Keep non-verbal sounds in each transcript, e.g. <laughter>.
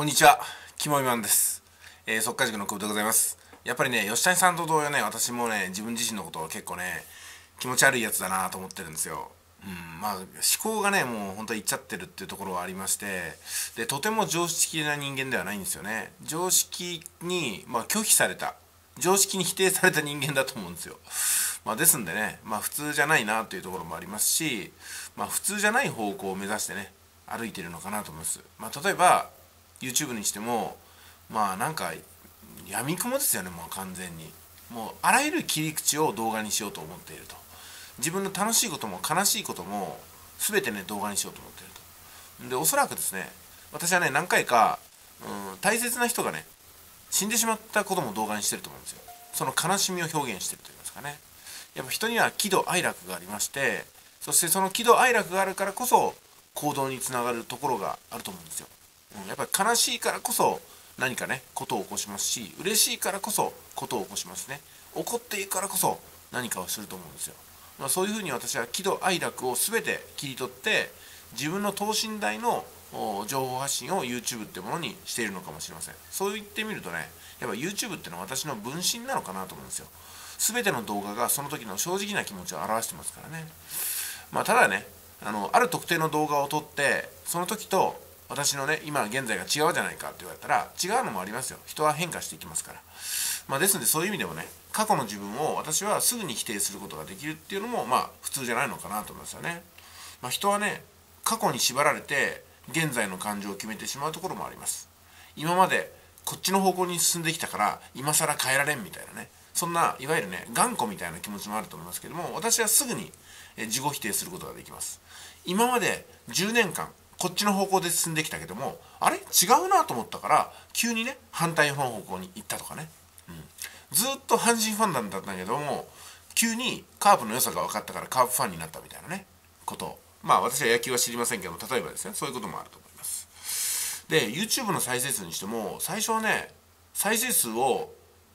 こんにちは、キモイマンです。えー、速稼塾の久保でございます。やっぱりね、吉谷さんと同様ね、私もね、自分自身のことを結構ね、気持ち悪いやつだなと思ってるんですよ。うん、まあ思考がね、もう本当にいっちゃってるっていうところはありまして、で、とても常識な人間ではないんですよね。常識に、まあ、拒否された、常識に否定された人間だと思うんですよ。まあ、ですんでね、まあ、普通じゃないなというところもありますし、まあ、普通じゃない方向を目指してね、歩いてるのかなと思います。まあ、例えば、YouTube にしてもまあなんかやみくもですよねもう完全に。もうあらゆる切り口を動画にしようと思っていると。自分の楽しいことも悲しいことも全てね動画にしようと思っていると。でおそらくですね私はね何回か、うん、大切な人がね死んでしまったことも動画にしてると思うんですよ。その悲しみを表現してるといいますかね。やっぱ人には喜怒哀楽がありましてそしてその喜怒哀楽があるからこそ行動につながるところがあると思うんですよ。うん、やっぱり悲しいからこそ何かねことを起こしますし嬉しいからこそことを起こしますね。怒っているからこそ何かをすると思うんですよ、まあ、そういうふうに私は喜怒哀楽を全て切り取って自分の等身大の情報発信を YouTube ってものにしているのかもしれません。そう言ってみるとねやっぱ YouTube ってのは私の分身なのかなと思うんですよ。全ての動画がその時の正直な気持ちを表してますからね。まあただねあのある特定の動画を撮ってその時と私のね今現在が違うじゃないかって言われたら違うのもありますよ。人は変化していきますから。まあですのでそういう意味でもね過去の自分を私はすぐに否定することができるっていうのもまあ普通じゃないのかなと思いますよね、まあ、人はね過去に縛られて現在の感情を決めてしまうところもあります。今までこっちの方向に進んできたから今更変えられんみたいなね。そんないわゆるね頑固みたいな気持ちもあると思いますけども私はすぐに自己否定することができます。今まで10年間こっちの方向で進んできたけどもあれ？違うなと思ったから急にね反対方向に行ったとかね、うん、ずっと阪神ファンなんだったんだけども急にカープの良さが分かったからカープファンになったみたいなねこと。まあ私は野球は知りませんけども例えばですねそういうこともあると思います。で YouTube の再生数にしても最初はね再生数を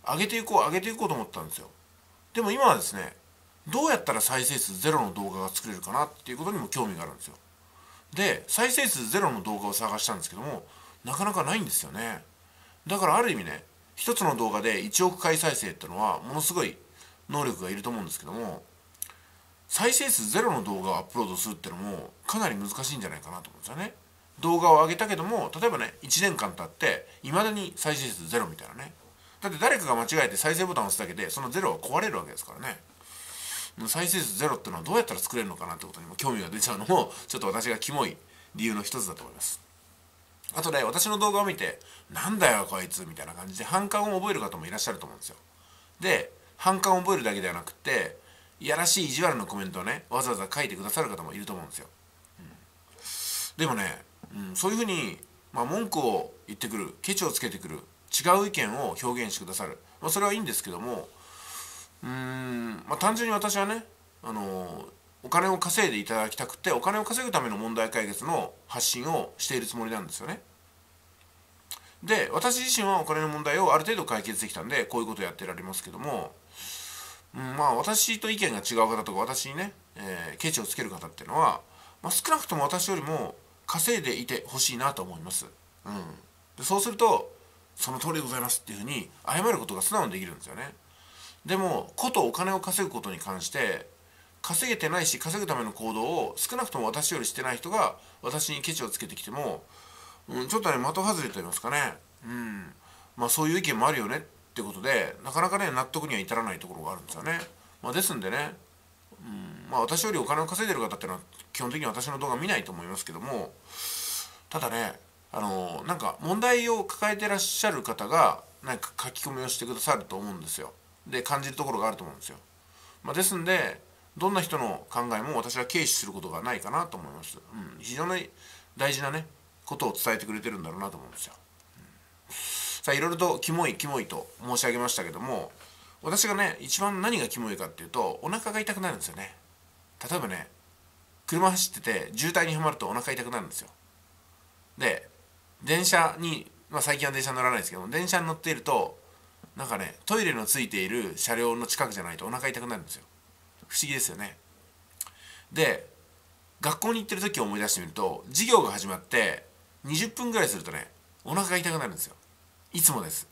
上げていこう上げていこうと思ったんですよ。でも今はですねどうやったら再生数ゼロの動画が作れるかなっていうことにも興味があるんですよ。で再生数ゼロの動画を探したんですけどもなかなかないんですよね。だからある意味ね一つの動画で1億回再生ってのはものすごい能力がいると思うんですけども再生数ゼロの動画をアップロードするってのもかなり難しいんじゃないかなと思うんですよね。動画を上げたけども例えばね1年間経っていまだに再生数ゼロみたいなね。だって誰かが間違えて再生ボタンを押すだけでそのゼロは壊れるわけですからね。再生数ゼロっていうのはどうやったら作れるのかなってことにも興味が出ちゃうのも <laughs> ちょっと私がキモい理由の一つだと思います。あとね私の動画を見てなんだよこいつみたいな感じで反感を覚える方もいらっしゃると思うんですよ。で反感を覚えるだけではなくていやらしい意地悪なコメントをねわざわざ書いてくださる方もいると思うんですよ、うん、でもね、うん、そういうふうに、まあ、文句を言ってくるケチをつけてくる違う意見を表現してくださる、まあ、それはいいんですけどもうんまあ単純に私はねあのお金を稼いでいただきたくてお金を稼ぐための問題解決の発信をしているつもりなんですよね。で私自身はお金の問題をある程度解決できたんでこういうことをやってられますけども、うん、まあ私と意見が違う方とか私にね、えー、ケチをつける方っていうのは、まあ、少なくとも私よりも稼いでいてほしいなと思います。うん、でそうするとその通りでございますっていうふうに謝ることが素直にできるんですよね。でもことお金を稼ぐことに関して稼げてないし稼ぐための行動を少なくとも私よりしてない人が私にケチをつけてきても、うん、ちょっとね的外れと言いますかね、うんまあ、そういう意見もあるよねってことでなかなかね納得には至らないところがあるんですよね。まあ、ですんでね、うんまあ、私よりお金を稼いでる方っていうのは基本的に私の動画見ないと思いますけどもただねあのなんか問題を抱えてらっしゃる方がなんか書き込みをしてくださると思うんですよ。で感じるところがあると思うんですよ。まあ、ですんでどんな人の考えも私は軽視することがないかなと思います。うん、非常に大事なねことを伝えてくれてるんだろうなと思うんですよ。うん、さあいろいろとキモいキモいと申し上げましたけども私がね一番何がキモいかっていうとお腹が痛くなるんですよね。例えばね車走ってて渋滞にはまるとお腹痛くなるんですよ。で電車に、まあ、最近は電車乗らないですけども電車に乗っているとなんかねトイレのついている車両の近くじゃないとお腹痛くなるんですよ。不思議ですよね。で学校に行ってる時を思い出してみると授業が始まって20分ぐらいするとねお腹が痛くなるんですよ。いつもです、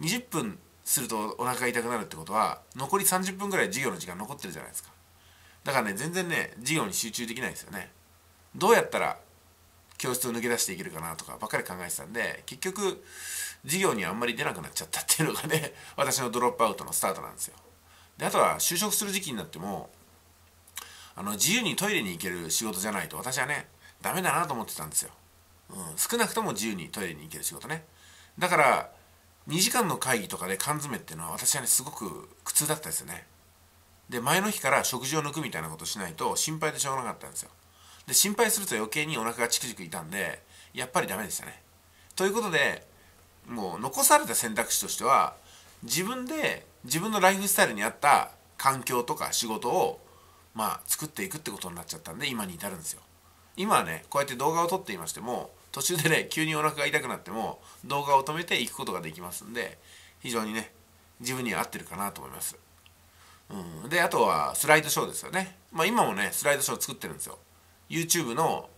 うん、20分するとお腹が痛くなるってことは残り30分ぐらい授業の時間残ってるじゃないですか。だからね全然ね授業に集中できないですよね。どうやったら教室を抜け出していけるかなとかばっかり考えてたんで結局授業にあんまり出なくなっちゃったっていうのがね <laughs> 私のドロップアウトのスタートなんですよ。であとは就職する時期になってもあの自由にトイレに行ける仕事じゃないと私はねダメだなと思ってたんですよ、うん、少なくとも自由にトイレに行ける仕事ね。だから2時間の会議とかで缶詰っていうのは私はねすごく苦痛だったですよね。で前の日から食事を抜くみたいなことしないと心配でしょうがなかったんですよ。で心配すると余計にお腹がチクチクいたんでやっぱりダメでしたね。ということでもう残された選択肢としては自分で自分のライフスタイルに合った環境とか仕事をまあ作っていくってことになっちゃったんで今に至るんですよ。今はねこうやって動画を撮っていましても途中でね急にお腹が痛くなっても動画を止めていくことができますんで非常にね自分に合ってるかなと思います、うん、であとはスライドショーですよね。まあ今もねスライドショー作ってるんですよ。YouTube の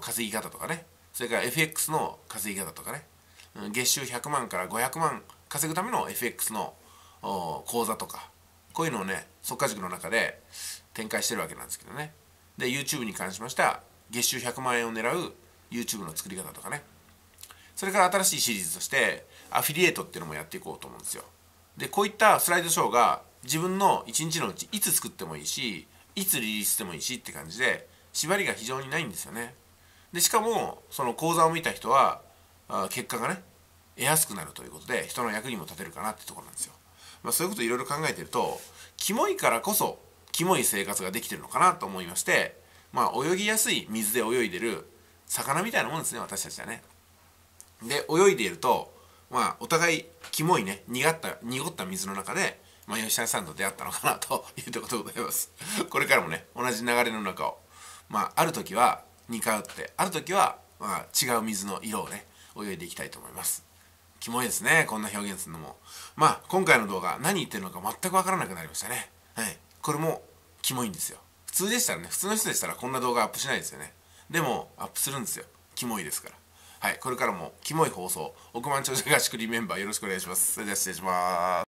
稼ぎ方とかね。それから FX の稼ぎ方とかね。月収100万から500万稼ぐための FX の講座とかこういうのをね速稼塾の中で展開してるわけなんですけどね。で YouTube に関しましては月収100万円を狙う YouTube の作り方とかね。それから新しいシリーズとしてアフィリエイトっていうのもやっていこうと思うんですよ。でこういったスライドショーが自分の一日のうちいつ作ってもいいしいつリリースしてもいいしって感じで縛りが非常にないんですよね。でしかもその講座を見た人は結果がね得やすくなるということで人の役にも立てるかなってところなんですよ、まあ、そういうこといろいろ考えてるとキモいからこそキモい生活ができてるのかなと思いましてまあ泳ぎやすい水で泳いでる魚みたいなもんですね私たちはね。で泳いでいるとまあお互いキモいね苦った濁った水の中でまあ、吉谷さんと出会ったのかなというところでございます。これからもね同じ流れの中を。まあ、ある時は似通ってある時は、まあ、違う水の色をね泳いでいきたいと思います。キモいですねこんな表現するのも。まあ今回の動画何言ってるのか全くわからなくなりましたね。はい。これもキモいんですよ。普通でしたらね普通の人でしたらこんな動画アップしないですよね。でもアップするんですよ。キモいですから。はい。これからもキモい放送億万長者合宿リメンバーよろしくお願いします。それでは失礼します。